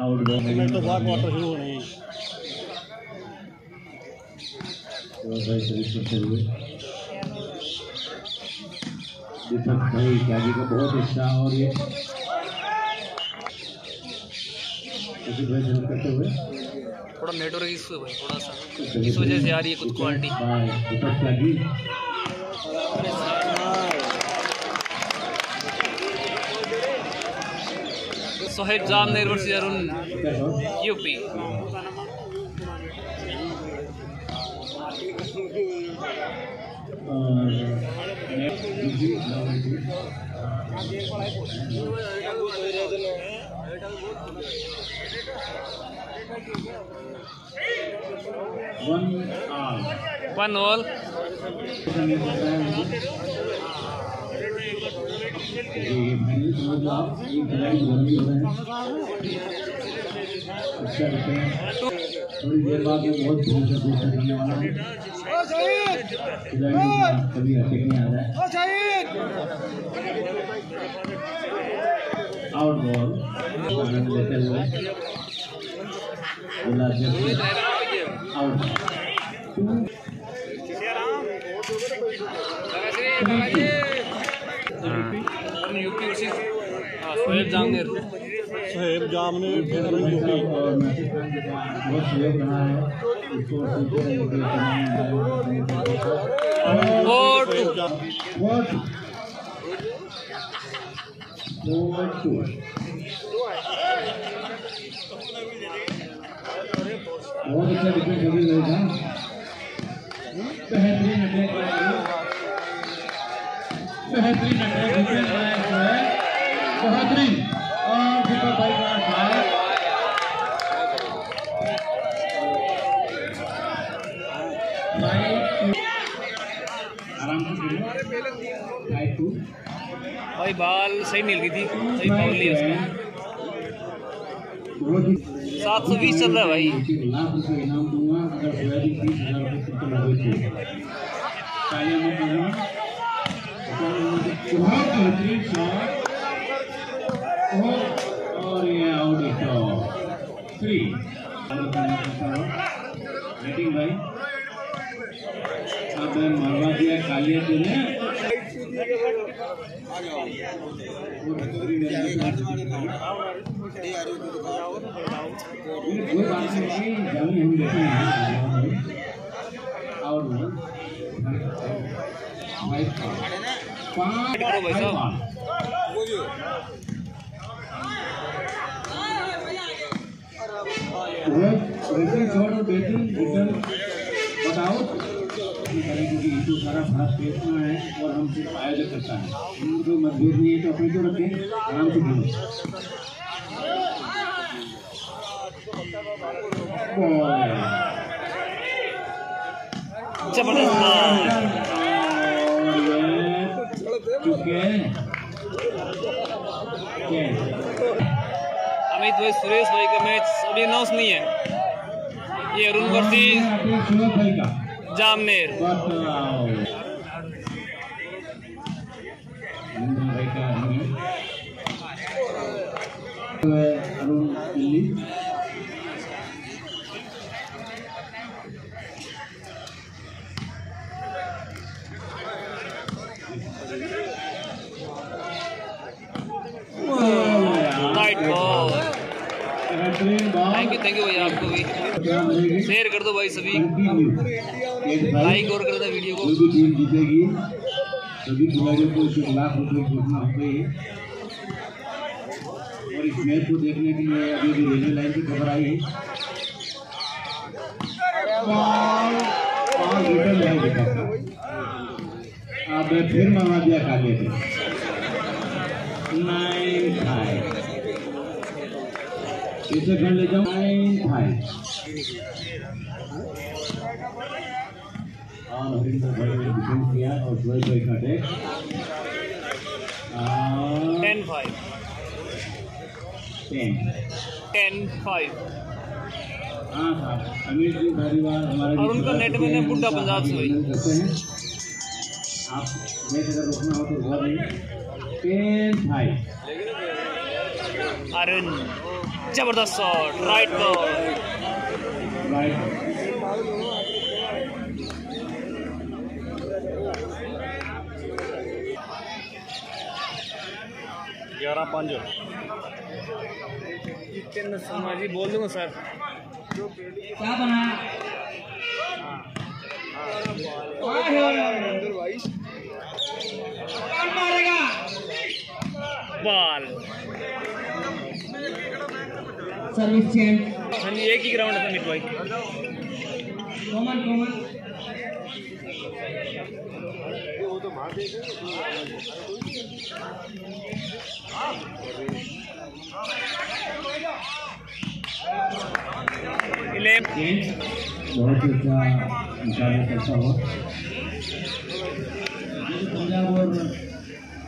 Out minute तो बाद quarter शुरू होने हैं भाई त्यागी का बहुत अच्छा और ये थोड़ा नेटवर्क इशू है भाई, थोड़ा सा। इस वजह से आ रही है कुछ quality Soheb Jamner versus Arun UP one all ये फाइनल समझ लो आप ये खिलाड़ी गर्मी हो रहे हैं अच्छा करते हैं थोड़ी देर बाद में बहुत भूल से कोशिश करने वाला हूँ कभी नहीं आ रहा है आउट बॉल लेते हुए out Arun UP versus Soheb Jamner Soheb जाम ने फिर अरुण यूपी और बहुत है अच्छा डिफेंस अभी रहेगा बेहतरीन अटैक बेहतरीन अटैक बेहतरीन और दीपक भाई का भाई बाल सही मिल गई थी सही फाउल लिया उसने। सात सौ बीस चल रहा है भाई। बहुत बेहतरीन शॉट और और ये आउट शॉट थ्री रेटिंग भाई। अब मरवा दिया कालिया तूने दो बातें हैं हम लेते हैं और वाइट पाँच करो भाई साहब। क्योंकि इशू सारा भारत देश है और हम सिर्फ़ आयोजक करता है। हम कोई मतभेद नहीं है तो अपने को रखें, आराम से खेलो। ज़बरदस्त चुके अमित भाई सुरेश भाई का मैच अभी अनाउंस नहीं है। ये अरुण का जामनेर। अरुण दिल्ली राइट बॉल बेहतरीन ball thank you thank you भैया आपको भी क्या मिलेगी शेयर कर दो भाई सभी। लाइक और कर वीडियो को। भी टीम जीतेगी। सभी खिलाड़ियों को एक लाख रुपए की घोषणा हो गई। है और इस मैच को देखने के लिए अभी भी रेलवे लाइन की खबर आई। है नहीं दिखा अब फिर मंगा दिया काले थे नाइन फाइव इसे कर ले जाओ नाइन फाइव और हरिंदर भाई ने डिफेंस किया और सुरेश भाई का attack ten five ten ten five हाँ साहब अमित जी धारीवाल हमारे और उनका नेट में बुड्ढा पंजाब से हुई। आप मैच अगर रोकना हो तो बहुत नहीं। टेन फाइव अरुण ज़बरदस्त शॉट राइट बॉल राइट ग्यारह पाँच। जितेंद्र शर्मा जी बोल दूँगा सर। क्या बना बॉल। सर्विस चेंज हाँ जी एक ही ग्राउंड है समीर भाई कॉमन कॉमन इलेवन बहुत ही अच्छा मुकाबला करता हुआ पंजाब और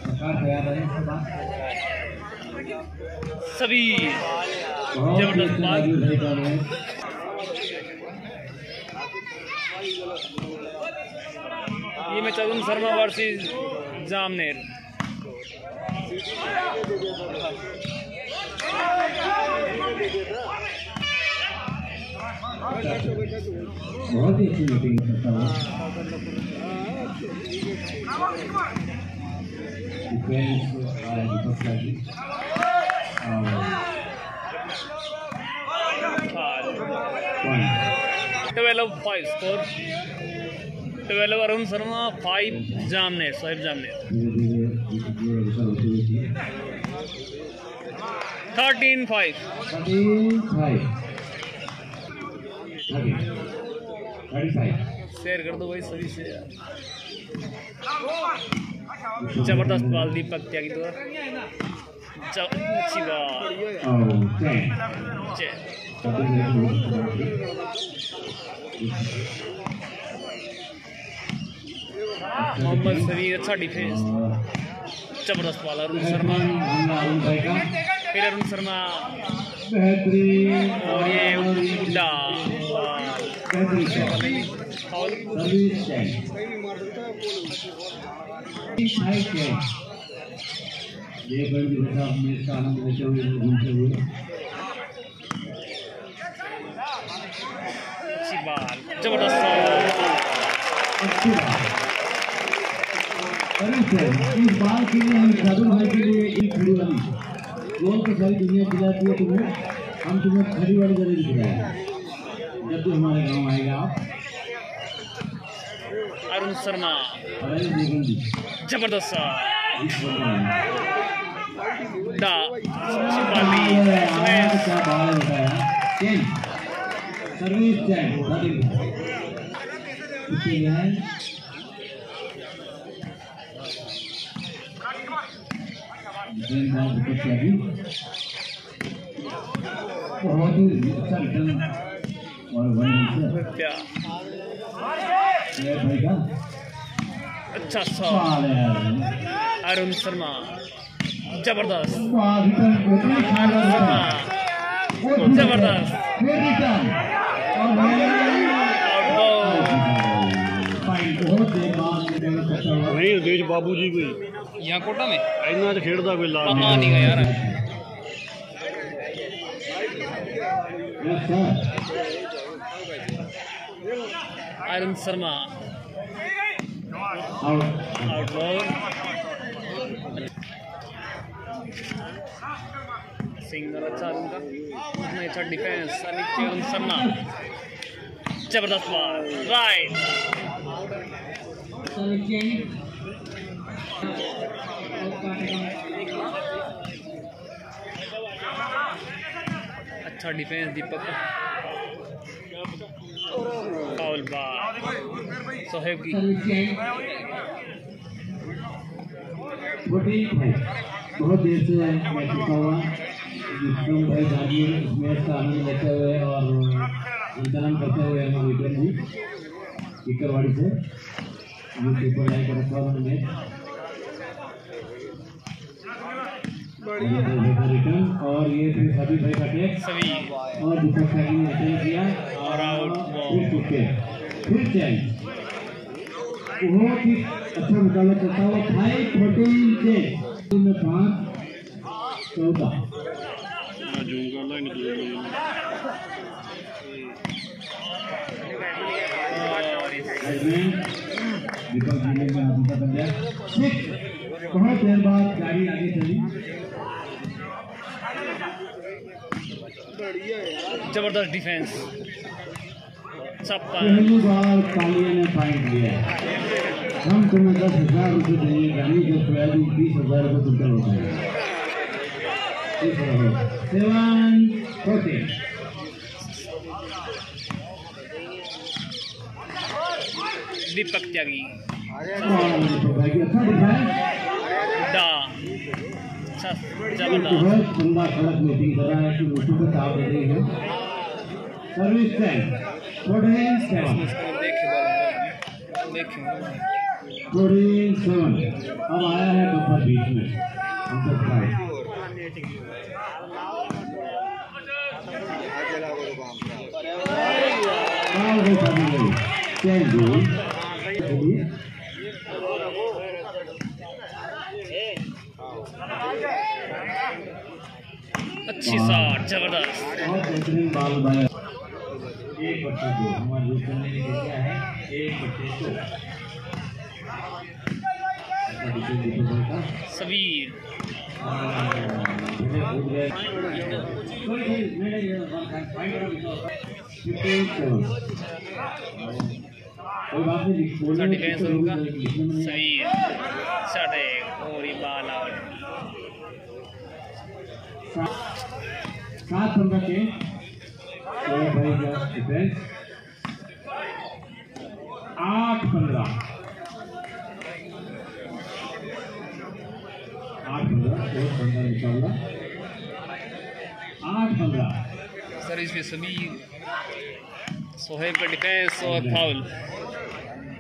सरकार तैयार रहे सभी ही ज़बरदस्त अच्छा बात। राजीव भाई का रहे ये मैच अरुण शर्मा वर्सेस जामनेर। बहुत ही अच्छी मीटिंग करता हुआ डिफेंस और दीपक का जी और point twelve five score. Twelve Arun Sharma five Jamner Sahib Jamner. Thirteen five. Share कर दो भाई सभी से। ज़बरदस्त बाल दीपक त्यागी तो। अच्छी जय। मोहम्मद समीर अच्छा डिफेंस ज़बरदस्त बॉल अरुण शर्मा। फिर अरुण शर्मा। और ये चेंज ये बड़ी इसका आनंद हुए घूमते हुए। बॉल ज़बरदस्त इस बार के लिए हम साधु भाई के लिए एक खड़ी वाली गोल तो सारी दुनिया खिलाती है तुम्हें हम तुम्हें खड़ी वाली ज़रूर खिलाएँगे जब भी हमारे गाँव आएगा आप अरुण शर्मा ज़बरदस्त डा बॉल सर्विस बहुत ही अच्छा रिटर्न और वन क्या? भाई का अच्छा है। अरुण शर्मा। ज़बरदस्त। ज़बरदस्त। फिर रिटर्न और आउट फाइन बहुत देर बाद रिटर्न करता हुआ नहीं देश बाबू जी कोई यहाँ कोटा में ਇੰਨਾ ਚ ਖੇਡਦਾ ਕੋਈ ਲਾਜ पता नहीं गया यार Yes, sir. Arun Sharma Out. Out ball single अच्छा अरुण का उतना अच्छा डिफेंस नीचे अरुण शर्मा ज़बरदस्त बॉल राइट अच्छा डिफेंस दीपक। फाउल सोहेब की। बहुत देर से मैच रुका हुआ भाई इस मैच का आनंद लेते हुए और संचालन करते हुए हमारे विक्रम जी टिकरवाड़ी से यूट्यूब पर लाइक रखा हुआ उन्होंने रिटर्न. और ये फिर सभी भाई का टेक और दीपक भाई ने अटेंड किया और आउट फिर चुके. फिर चेंज बहुत ही अच्छा मुकाबला करता हुआ फाइव फोर्टीन से में पाँच चौदह मैं जूम कर ला निकल इसमें दीपक जी ने हाथों का बन गया सिक्स बहुत देर बाद गाड़ी आगे चली ज़बरदस्त डिफेंस पहली बार ने पॉइंट लिया हम तुम्हें दस हज़ार रुपये देंगे गाड़ी जो बीस हज़ार रुपये होता है। इस सेवन फोर्टीन दीपक त्यागी। भाई अच्छा ज़बरदस्त। बंदा सड़क मीटिंग कर रहा है कि मुझे को ताप दे रही है। सर्विस टेन फोर्टीन सेवन देखे बॉल देखे सेवन अब आया है बफर बीच में। अंतर five come in. Ten goals. अच्छी शॉट ज़बरदस्त। बहुत बेहतरीन बॉल बाय बच्चे दो हमारे जो करने की क्या है। एक बच्चे दो सबीर होगा साढ़े और बाल। सात के का डिफेंस आठ पंद्रह। आठ पंद्रह एक पंद्रह निकालना आठ पंद्रह। सर्विस पे सबीर सोहेब का डिफेंस और फाउल।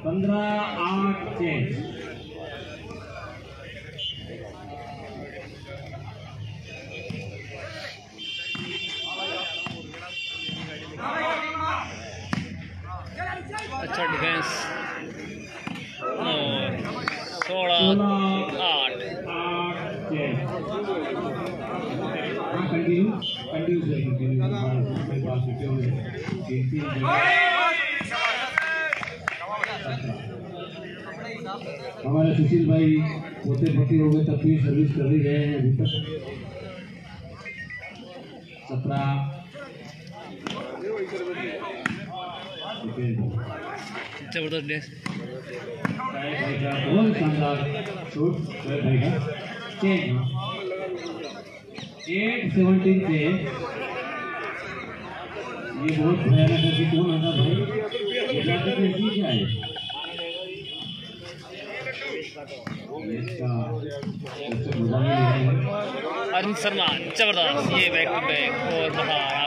पंद्रह आठ छः अच्छा डिफेंस और सोलह सोलह आठ आठ छः हाँ कंटिन्यू कंटिन्यू सर कंटिन्यू हमारे पास छुट्टी हो गई तीन तीन हमारे सुशील भाई पोती हो गए तब भी सर्विस कर ही रहे हैं अभी तक। सत्रह ज़बरदस्त का बहुत शानदार। शूट भाई का एट सेवनटीन से ये बहुत भयानक है कि कौन आता भाई? क्या है? अरुण शर्मा ज़बरदस्त। ये बैक टू बैक और बाहर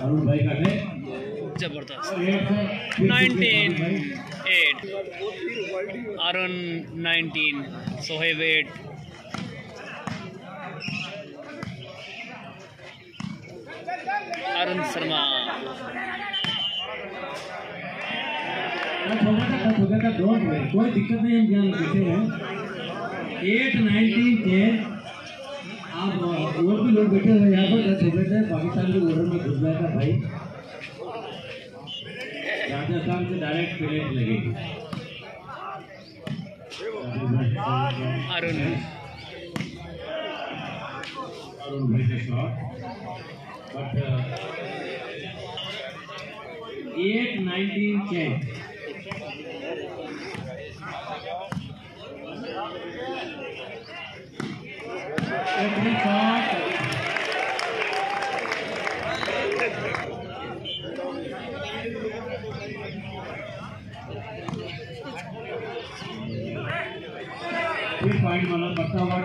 ज़बरदस्त। Nineteen eight. Arun nineteen. Soheb eight Arun Sharma कोई दिक्कत नहीं हम ध्यान बैठे हैं। एट नाइनटीन टेन आप और भी लोग बैठे हुए यहाँ पर। हो गए थे पाकिस्तान के बॉर्डर में घुस गया था भाई। राजा साहब हिसाब से डायरेक्ट प्लेट लगेगी। अरुण अरुण भाई का shot but eight nineteen change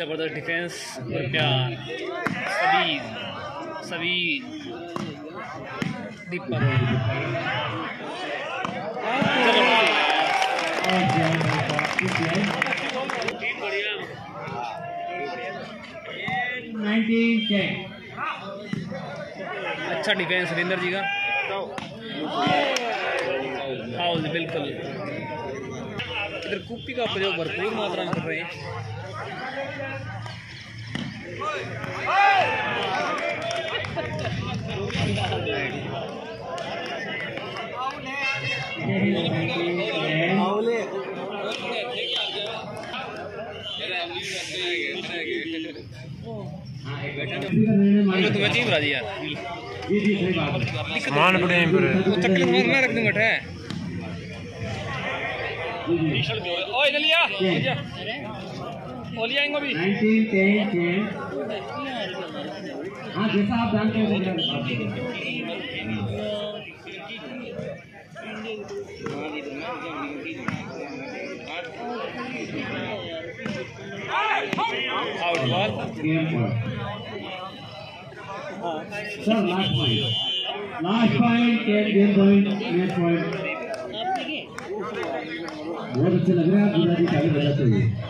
ज़बरदस्त डिफेंस, और प्यार। सबीर सबीर दीपक अच्छा डिफेंस सुरेंद्र जी का। फाउल बिल्कुल। इधर कुप्पी का प्रयोग भरपूर मात्रा में कर रहे हैं हम लोग तुम्हें चीज़ राज़ी यार जी जी सही बात है सामान पड़े हैं फिर वो चक्कर तुम्हारे मैं रख दूँगा ठे जी जी ओ इधर लिया। ओलिया आएँगे अभी। नाइनटीन टेन चेंज हाँ जैसा आप जानते हैं sir last point last point ten game point match point बहुत अच्छे लग रहे हैं आप दूल्हा चालू बजाते हुए